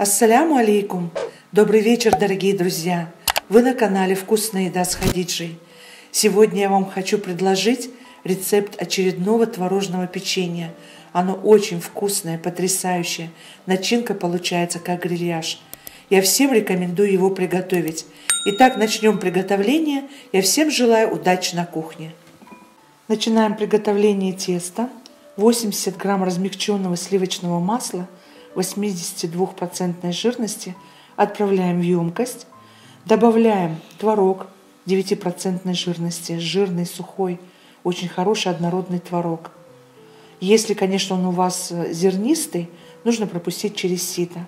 Ассаляму алейкум! Добрый вечер, дорогие друзья! Вы на канале «Вкусная еда с Хадиджей». Сегодня я вам хочу предложить рецепт очередного творожного печенья. Оно очень вкусное, потрясающее. Начинка получается как грильяж. Я всем рекомендую его приготовить. Итак, начнем приготовление. Я всем желаю удачи на кухне. Начинаем приготовление теста. 80 грамм размягченного сливочного масла – 82% жирности отправляем в емкость, добавляем творог 9% жирности, жирный, сухой, очень хороший однородный творог. Если, конечно, он у вас зернистый, нужно пропустить через сито.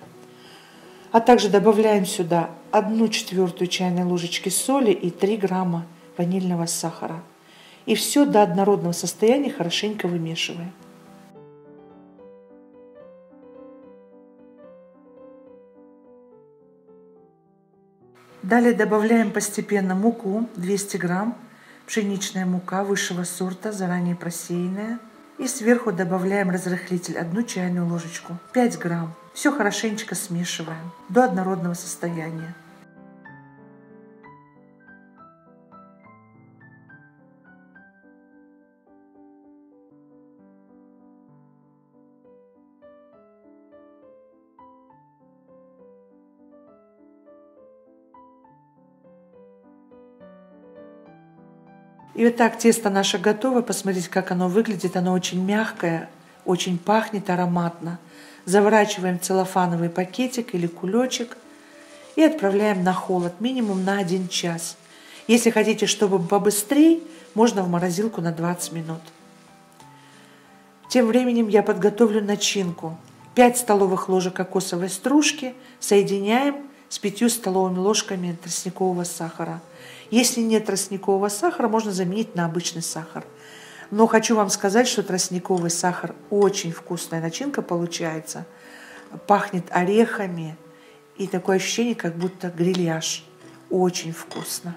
А также добавляем сюда 1 четвертую чайной ложечки соли и 3 грамма ванильного сахара. И все до однородного состояния хорошенько вымешиваем. Далее добавляем постепенно муку 200 грамм, пшеничная мука высшего сорта, заранее просеянная. И сверху добавляем разрыхлитель, одну чайную ложечку, 5 грамм. Все хорошенечко смешиваем до однородного состояния. И вот так тесто наше готово. Посмотрите, как оно выглядит. Оно очень мягкое, очень пахнет ароматно. Заворачиваем целлофановый пакетик или кулечек и отправляем на холод минимум на 1 час. Если хотите, чтобы побыстрее, можно в морозилку на 20 минут. Тем временем я подготовлю начинку. 5 столовых ложек кокосовой стружки соединяем с 5 столовыми ложками тростникового сахара – если нет тростникового сахара, можно заменить на обычный сахар. Но хочу вам сказать, что тростниковый сахар очень вкусная начинка получается. Пахнет орехами и такое ощущение, как будто грильяж. Очень вкусно.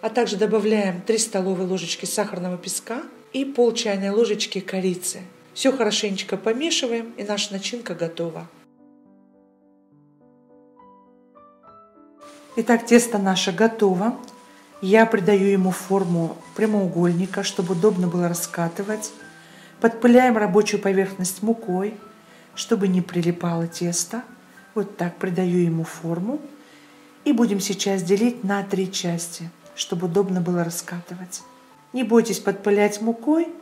А также добавляем 3 столовые ложечки сахарного песка и пол чайной ложечки корицы. Все хорошенечко помешиваем, и наша начинка готова. Итак, тесто наше готово. Я придаю ему форму прямоугольника, чтобы удобно было раскатывать. Подпыляем рабочую поверхность мукой, чтобы не прилипало тесто. Вот так придаю ему форму. И будем сейчас делить на три части, чтобы удобно было раскатывать. Не бойтесь подпылять мукой,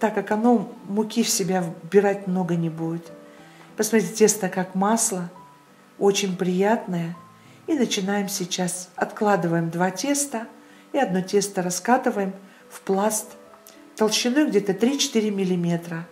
так как оно муки в себя вбирать много не будет. Посмотрите, тесто как масло, очень приятное – и начинаем сейчас. Откладываем два теста и одно тесто раскатываем в пласт толщиной где-то 3-4 миллиметра.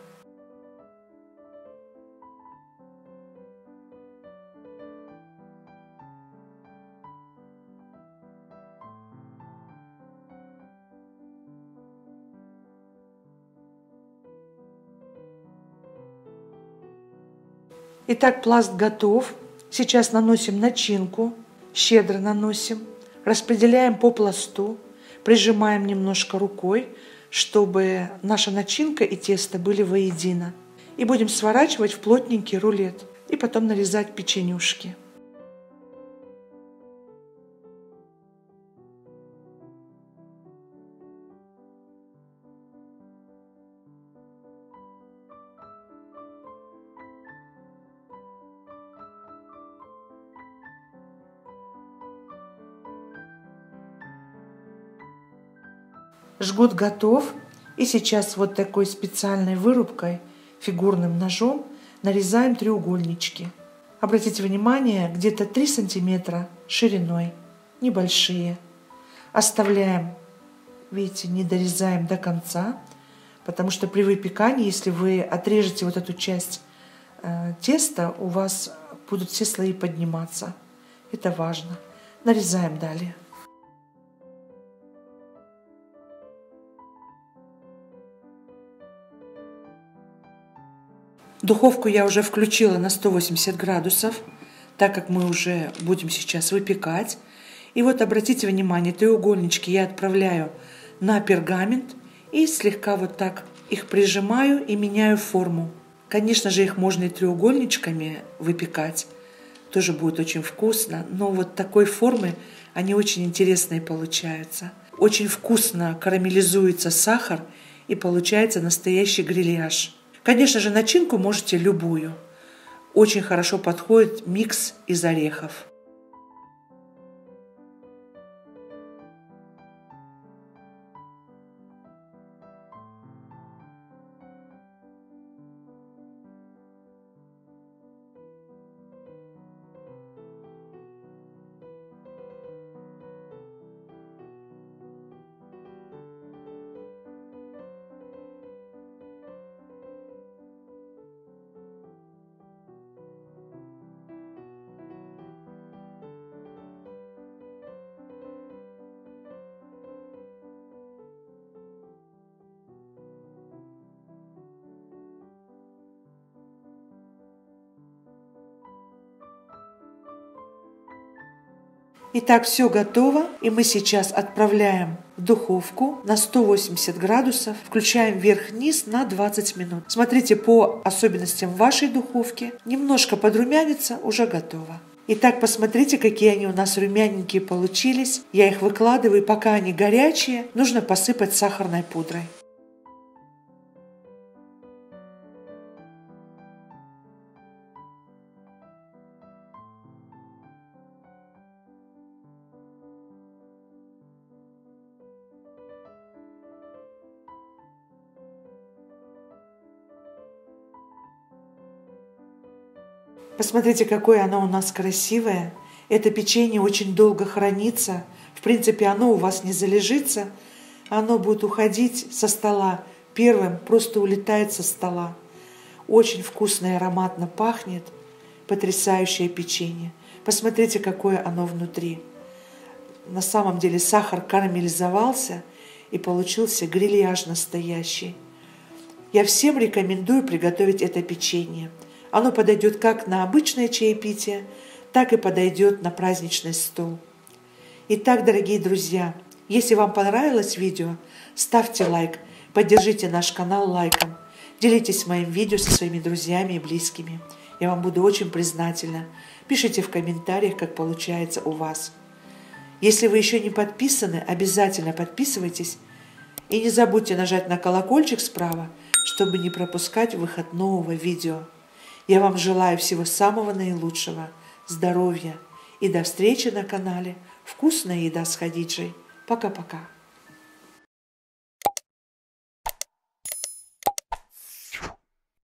Итак, пласт готов. Сейчас наносим начинку щедро наносим, распределяем по пласту, прижимаем немножко рукой, чтобы наша начинка и тесто были воедино. И будем сворачивать в плотненький рулет и потом нарезать печенюшки. Жгут готов. И сейчас вот такой специальной вырубкой, фигурным ножом, нарезаем треугольнички. Обратите внимание, где-то 3 сантиметра шириной, небольшие. Оставляем, видите, не дорезаем до конца, потому что при выпекании, если вы отрежете вот эту часть э, теста, у вас будут все слои подниматься. Это важно. Нарезаем далее. Духовку я уже включила на 180 градусов, так как мы уже будем сейчас выпекать. И вот обратите внимание, треугольнички я отправляю на пергамент и слегка вот так их прижимаю и меняю форму. Конечно же, их можно и треугольничками выпекать. Тоже будет очень вкусно. Но вот такой формы они очень интересные получаются. Очень вкусно карамелизуется сахар и получается настоящий грильяж. Конечно же, начинку можете любую. Очень хорошо подходит микс из орехов. Итак, все готово, и мы сейчас отправляем в духовку на 180 градусов, включаем вверх-вниз на 20 минут. Смотрите по особенностям вашей духовки. Немножко подрумянится, уже готово. Итак, посмотрите, какие они у нас румяненькие получились. Я их выкладываю, пока они горячие, нужно посыпать сахарной пудрой. Посмотрите, какое оно у нас красивое. Это печенье очень долго хранится. В принципе, оно у вас не залежится. Оно будет уходить со стола. Первым просто улетает со стола. Очень вкусно и ароматно пахнет. Потрясающее печенье. Посмотрите, какое оно внутри. На самом деле сахар карамелизовался и получился грильяж настоящий. Я всем рекомендую приготовить это печенье. Оно подойдет как на обычное чаепитие, так и подойдет на праздничный стол. Итак, дорогие друзья, если вам понравилось видео, ставьте лайк, поддержите наш канал лайком, делитесь моим видео со своими друзьями и близкими. Я вам буду очень признательна. Пишите в комментариях, как получается у вас. Если вы еще не подписаны, обязательно подписывайтесь и не забудьте нажать на колокольчик справа, чтобы не пропускать выход нового видео. Я вам желаю всего самого наилучшего, здоровья и до встречи на канале «Вкусная еда с Хадиджей». Пока-пока.